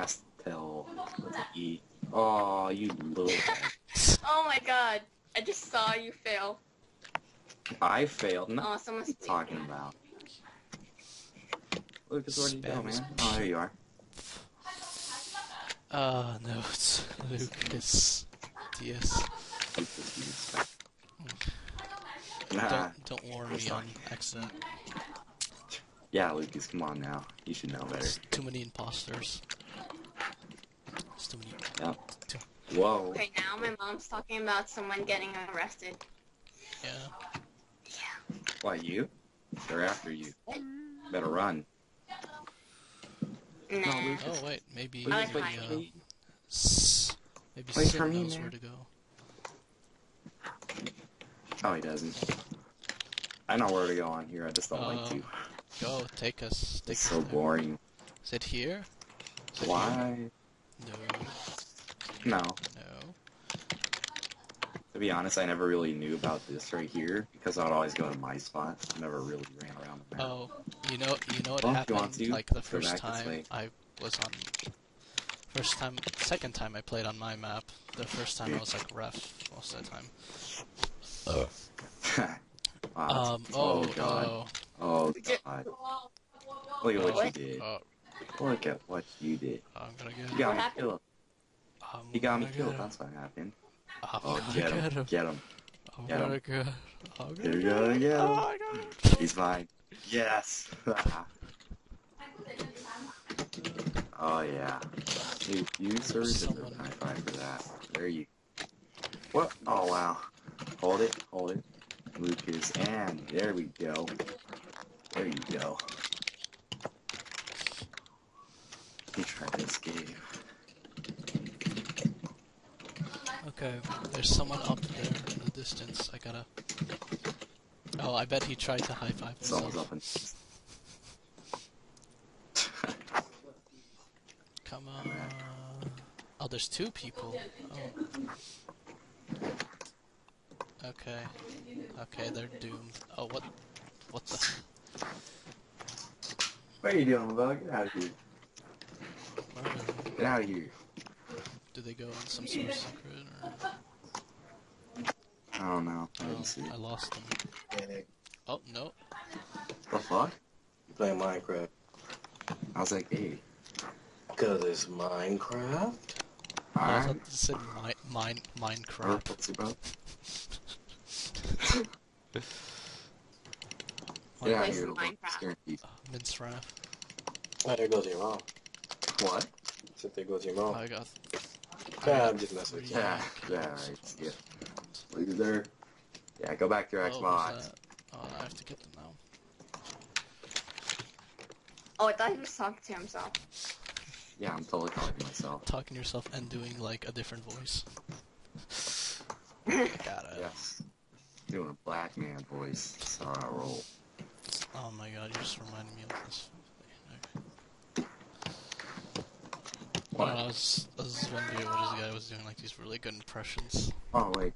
Castel with an E. Oh, you little. Oh my god. I just saw you fail. I failed. No, Oh, what someone's are you talking about? Lucas, where'd you go, man? Oh, there you are. Uh, no, it's Lucas. DS. Lucas, you expect. Nah. Don't, don't warn me on accident. Yeah, Lucas, come on now. You should know better. There's too many imposters. There's too many. Yep. Too, Whoa. Okay, now my mom's talking about someone getting arrested. yeah. Yeah. Why, you? They're after you. Better run. Nah. Lucas. Oh wait, maybe I maybe, hiding. uh, S- maybe Wait Sid for me, knows where to go. Oh, he doesn't. I know where to go on here. I just don't like Uh, to. Go, take us. Take It's us so there. boring. Is it here? Is it Why? here? No. No, no. To be honest, I never really knew about this right here because I would always go to my spot. I never really ran around the map. Oh, you know, you know what Well, if you happened? to, like the first time. I was on, first time, second time I played on my map. The first time I was like ref most of the time. wow. Um. Oh. God. Oh. Oh god. Look at what you did. oh, Look at what you did. I'm gonna get. You got What me killed. I'm You got me killed. That's what happened. I'm Oh, gonna get him. get him. Get him. I'm Get him. gonna get. I'm You're gonna gonna get Oh him. my god. He's fine. Yes. oh yeah. You, you sir deserve a high five for that. There you. What? Oh wow. Hold it. Hold it. Lucas, and there we go. There you go. He tried to escape. Okay, there's someone up there in the distance. I gotta. Oh, I bet he tried to high five Someone's himself. up and. Come on. Oh, there's two people. Oh. Okay. Okay, they're doomed. Oh, what? What the? What are you doing, bug? Get out of here. Where are they? Get out of here. Do they go in some sort of secret or? I don't know. I Oh, didn't see. I lost them. Nick, Oh no. The fuck? you playing Minecraft? I was like, hey. Cause it's Minecraft. I Alright. thought it said mine, mine, Minecraft. What's it about? Mine- Get out Play of here, some Minecraft. scaring people. uh, Mince Raff. Oh, there goes your mom. What? So there goes your mom. I got. Yeah, I'm just messing with you. Yeah, yeah, alright. Yeah. Look at there. Yeah, go back to your Oh, Xbox. that? Oh, I have to get them now. Oh, I thought he was talking to himself. Yeah, I'm totally talking to myself. Talking to yourself and doing like a different voice. Got it. Yes. Doing a black man voice. That's how I roll. Oh my god, you just reminded me of this. Okay. What? Uh, I was, I was one video where this guy was doing like these really good impressions. Oh, wait.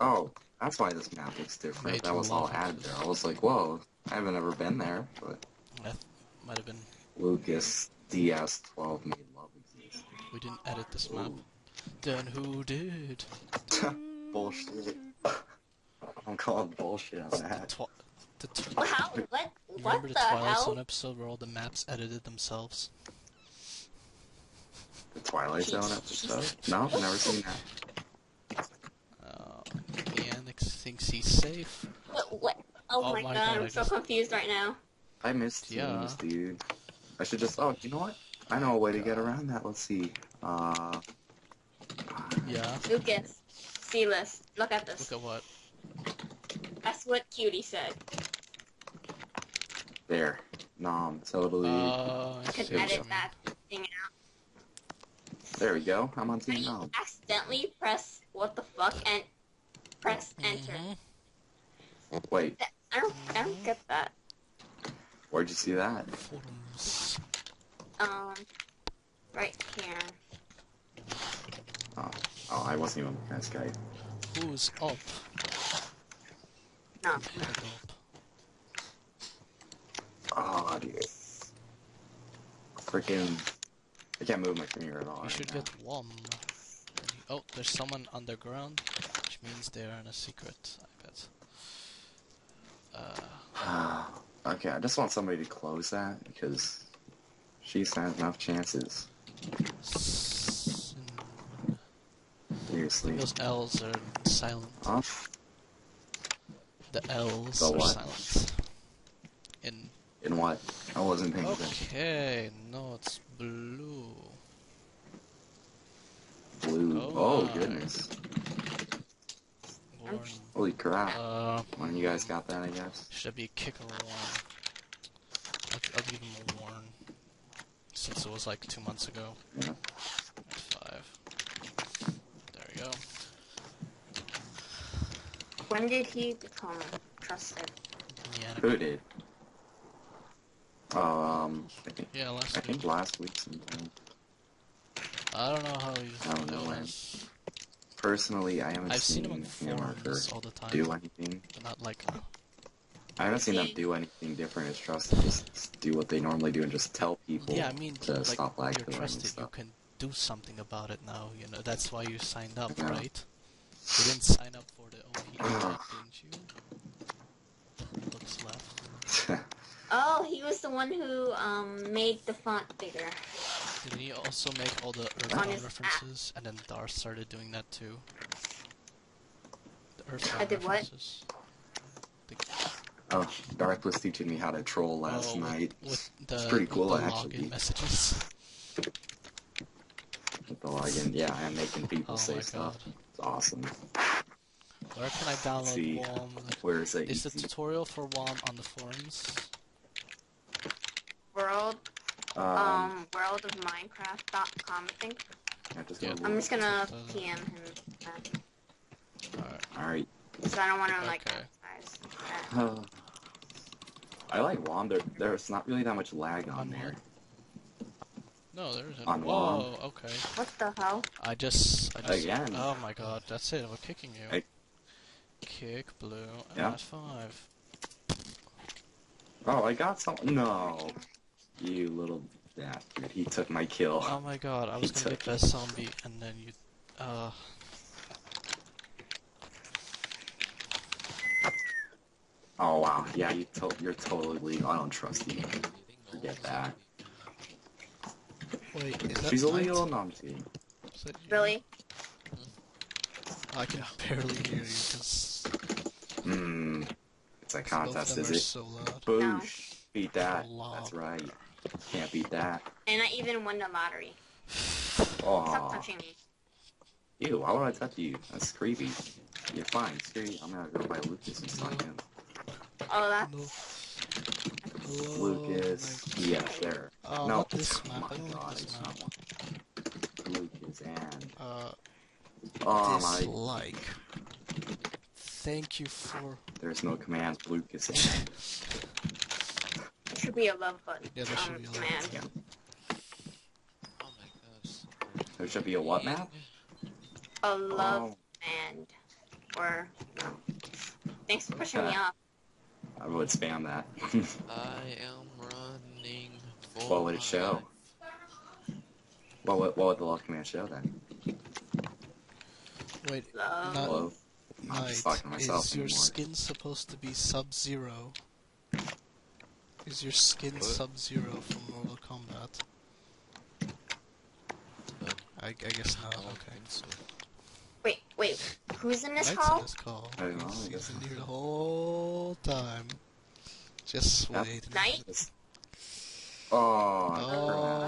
Oh, that's why this map looks different. Made That was all laugh. added there. I was like, whoa, I haven't ever been there. But That might have been. Lucas DS12 made love exist. We didn't edit this map. Then who did? Bullshit. I'm calling bullshit on that. Twi- the tw- Well, How? What? you What remember the the Twilight hell? Zone episode where all the maps edited themselves? The Twilight Zone episode? No, I've never seen that. Uh, Leanne thinks he's safe. What? what? Oh, Oh my my god, God, I I'm so just- confused right now. I missed Yeah. teams, dude. I should just. Oh, you know what? I know a way to get around that. Let's see. Uh, Yeah. Lucas, see this. Look at this. Look at what? That's what Cutie said. There. Nom, totally. Uh, I could edit that thing out. there we go. I'm on team you Nom. accidentally press what the fuck and press enter. mhm. Wait, I don't, I don't get that. where'd you see that? Forums. Um, right here. Oh, oh I wasn't even looking at Skype. Who's up? No. Oh, dude. Freaking. I can't move my finger at all. You right should now. get one. Oh, there's someone underground, which means they are in a secret, I bet. Uh, okay, I just want somebody to close that because she's had enough chances. Seriously. those L's are silent. Huh? The L's The are what? silent. In In what? I wasn't paying attention. okay, no, it's blue. Blue. Oh Oh, goodness. Warren, Holy crap. uh, One of you guys got that, I guess. should be kick or warn. I'll, I'll give him a warn. Since it was like two months ago. Yeah. Five. There we go. When did he become trusted? Yeah, Who did? Um, I think, yeah, last I week. think last week sometime. I don't know how he's I don't know when. Personally, I haven't I've seen seen him on him or her forums all the time, do anything. but not like I haven't seen them do anything different as trusted. Just do what they normally do and just tell people yeah. I mean, to like stop lag you're trusted. You can do something about it now. You know that's why you signed up, Yeah. right? You didn't sign up for the OP, didn't you? Looks left. Oh, he was the one who um made the font bigger. Did he also make all the On Earthbound his app. references? And then Darth started doing that too. The Earthbound I did what? The, oh, Darth was teaching me how to troll last oh, night With, the, It's pretty cool, with the actually. login messages. with the login. Yeah, I'm making people Oh say stuff. god. It's awesome. Where can I download see. WOM? Where is it? Is the easy? tutorial for WOM on the forums? World Um, um world of Minecraft.com I think. I just yeah. I'm just gonna Uh, PM him Alright. All right. so I don't want to like Okay. advertise. I like WOM. There, there's not really that much lag on On there. No, there isn't. On Whoa, WOM. okay. What the hell? I just, I just. Again. Oh my god, that's it. We're kicking you. I- Kick blue Yeah. at five. Oh, I got some. No, you little bastard. He took my kill. Oh my god, I was He gonna get took best zombie and then you. Uh. Oh wow. Yeah, you to- you're totally legal. I don't trust you. Forget that. Wait, is that She's night? illegal. No, I'm just kidding. Is that you? Really? I can barely hear you because Hmm. It's a contest, is it? so loud. Boosh. Beat that. Hello. That's right. Can't beat that. And I even won the lottery. Stop Oh. touching me. Ew, why would I touch you? That's creepy. You're fine. Screw. I'm gonna go by Lucas and stalk him. Oh, that's No. Hello, Lucas. my- Yeah, there. Oh, no, this oh map. my I god, this it's map. not one. Lucas and Uh, oh my, dislike. Thank you for. there's no commands. Lucas and there should be a love button. Yeah, there should um, be a love command. yeah. Oh my gosh. There should be a what map? A love Oh, and or no. Thanks for pushing me off. I would spam that. I am running for What would it show? life. what, would- what would the love command show then? Wait, Love. Not- Hello. I'm Knight, just talking to myself is your anymore. skin supposed to be Sub-Zero? Is your skin Sub-Zero from Mortal Kombat? No, I, I guess not, don't okay. so. Wait, wait. Who's in this Knight's call? in this call. I don't know, I He's guess been so. here the whole time. Just Yeah. wait. Knight? Just- Oh.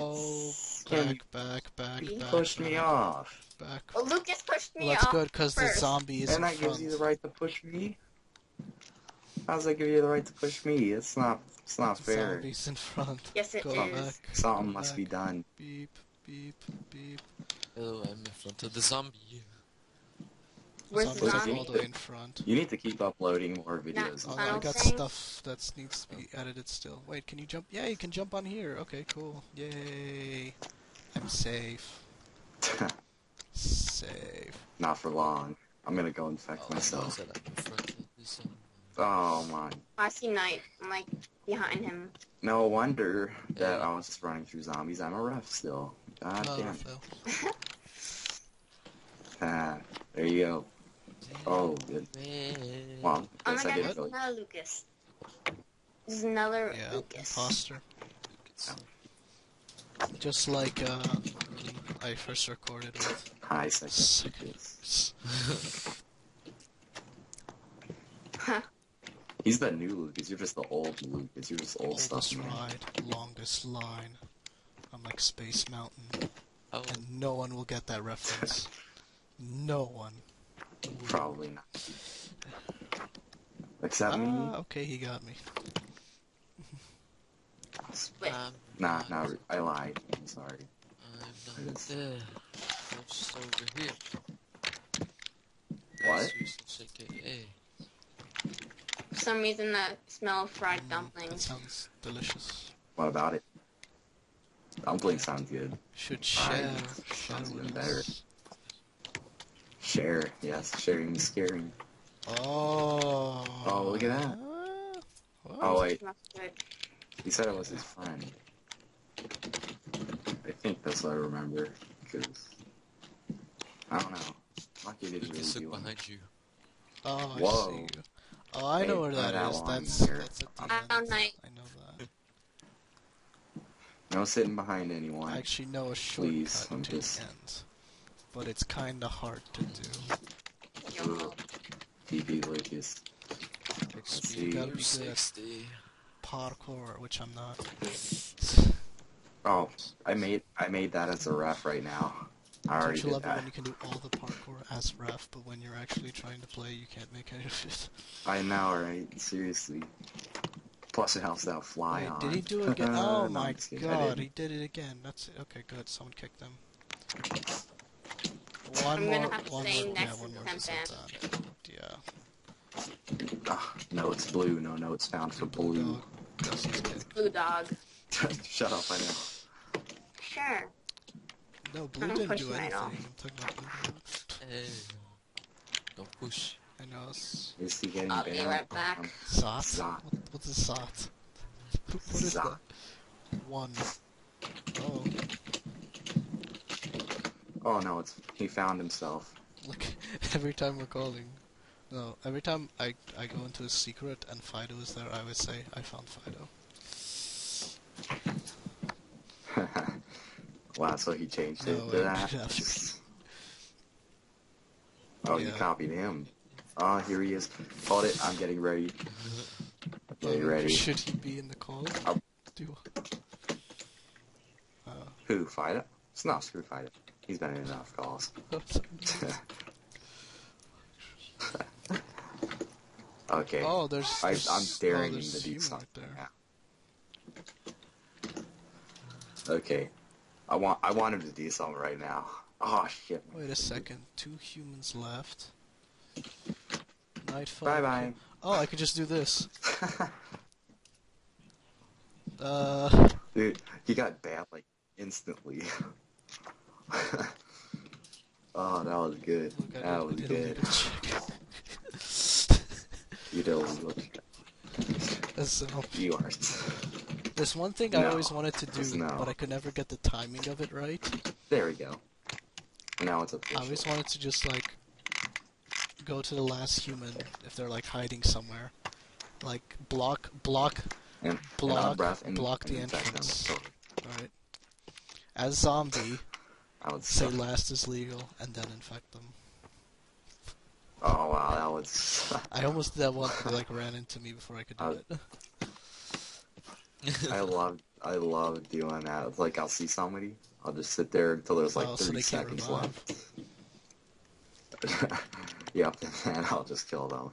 Oh, Can back, back, back, He He back. pushed me off. Back. Oh, Lucas pushed me Well, that's off. good because the zombie is And that gives you the right to push me? How does that give you the right to push me? It's not it's not The fair. Zombie's in front. Yes, it Go is. back. Something go must back. be done. Beep, beep, beep. Hello, I'm in front of the zombie. Where's the Zombie's zombie? all the way in front. You need to keep uploading more videos. Oh, I no, I got think- stuff that needs to be edited still. Wait, can you jump? Yeah, you can jump on here. Okay, cool. Yay. I'm safe. Safe. not for long. I'm gonna go infect Oh, myself. That I'm in front of the zombie. Oh my. I see Knight. I'm like behind him. No wonder that I was just running through zombies. I'm a ref still. God Oh, damn. Phil. Ah, there you go. Oh, good. Man. Well, Oh my I god, didn't really. another Lucas. This is another Yeah, Lucas. imposter. Just like uh, I first recorded with Hi, second. Second. Lucas. Huh. He's the new Lucas. You're just the old Lucas. You're just old stuff. oldest man. ride, longest line. I'm like Space Mountain, Oh, and no one will get that reference. No one. Probably not. Except me. Ah, okay, he got me. Wait, I'm Nah, not, nah, I lied. I'm sorry. I'm not there. I'm just over here. What? Jesus, AKA. for some reason I smell of fried Mm, That dumplings. sounds delicious. What about it? Dumpling sounds good. Should share. Share Sounds even better. Share. Yes, sharing is caring. Oh. Oh, look at that. What? Oh, wait. He said it was his friend. I think that's what I remember. Because. I don't know. Lucky didn't really Lucas, do look one. behind you. Oh, I Whoa. see. you. Oh, I know where that that is. That's that's at the I end. found my- I know that. No sitting behind anyone. I actually know a shortcut Please, I'm to just- the end, but it's kind of hard to do. Yo. TP Lucas. XP gotta be good. 60. Parkour, which I'm not. Oh, I made I made that as a ref right now. I Don't already you did love it that. when you can do all the parkour as ref, but when you're actually trying to play, you can't make any of it? I know, right? Seriously. Plus it helps that fly Wait, on. did he do it again? Oh I'm my just kidding. I god, he did it again. That's it. Okay, good. Someone kicked him. One I'm more. gonna have to one stay more. next yeah, to one more Temp percent. Yeah. Ah, no, it's blue. No no, it's found for blue. Dog. Yes, he's kicked. Blue dog. Shut up, I know. Sure. No, blue I'm didn't do pushing anything. right off. I'm talking about blue. Hey. Don't push. I know. It's Is he getting I'll be right back. Um, Zot. Zot. What, what is Zot? what is Zot. that? One. Oh, Oh no, it's he found himself. look. Every time we're calling. No, every time I, I go into a secret and Fido is there, I would say, I found Fido. wow, so he changed it No, to that. Oh, you copied him. Oh, here he is. Hold it, I'm getting ready. Getting Oh, ready. Should he be in the call? I'll- Do. Uh, Who? Fido? It's not screw Fido. He's been in enough calls. okay. oh, there's. I, there's I'm staring oh, him there's to do human. Right there. Yeah. Okay. I want I want him to do something right now. Oh shit. Wait a second. Two humans left. Nightfall. Bye bye. Oh, I could just do this. Uh, Dude, he got banned like instantly. oh, that was good. look, That was good. You did a legal That's so, You are. There's one thing I always wanted to do, No. but I could never get the timing of it right. There we go. Now it's I always wanted to just like go to the last human if they're like hiding somewhere, like block, block, and, block, and, block the and them. entrance. So, right? As zombie, I would say suck. last is legal, and then infect them. Oh wow, that was. I almost did that one, like ran into me before I could do Uh, it. I love I love doing that. It's like I'll see somebody, I'll just sit there until there's like Oh, 30 they can't seconds left. yep, and I'll just kill them.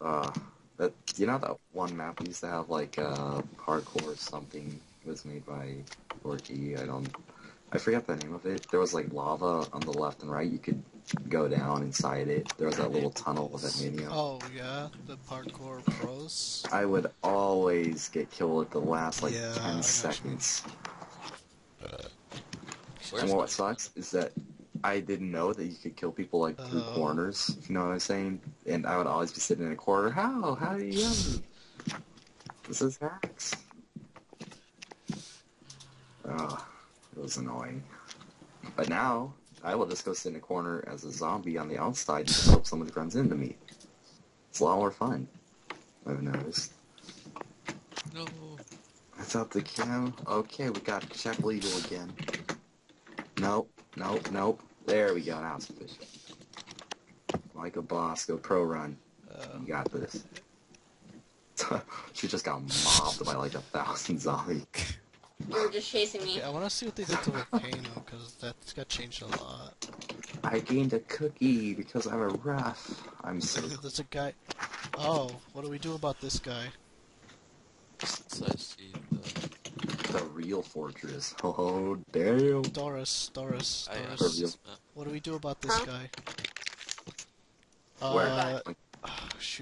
Uh, that you know that one map used to have like uh hardcore or something was made by Orgy. I don't, I forget the name of it. There was like lava on the left and right. You could go down inside it. There was that little tunnel with that minion. Oh yeah, the parkour pros. I would always get killed at the last like Yeah, 10 you. seconds. Uh, where's and my- what sucks is that I didn't know that you could kill people like through Oh. corners. You know what I'm saying? And I would always be sitting in a corner. How? How do you get? This is hacks. Oh, It was annoying. But now, I will just go sit in a corner as a zombie on the outside and just hope somebody runs into me. It's a lot more fun. I've noticed. No. That's up the cam. Okay, we got check legal again. Nope, nope, nope. There we go. Now it's official. Like a boss, go pro run. Uh, You got this. she just got mobbed by like a thousand zombies. You were just chasing me. okay, I want to see what they did to Volcano, because that's got changed a lot. I gained a cookie because I'm a ref. I'm so There's a guy... Oh, what do we do about this guy? Since I see the. the real fortress. Oh damn. Doris, Doris, Doris. Review. uh, What do we do about this Huh? guy? Where? Uh, Like, oh, shoot.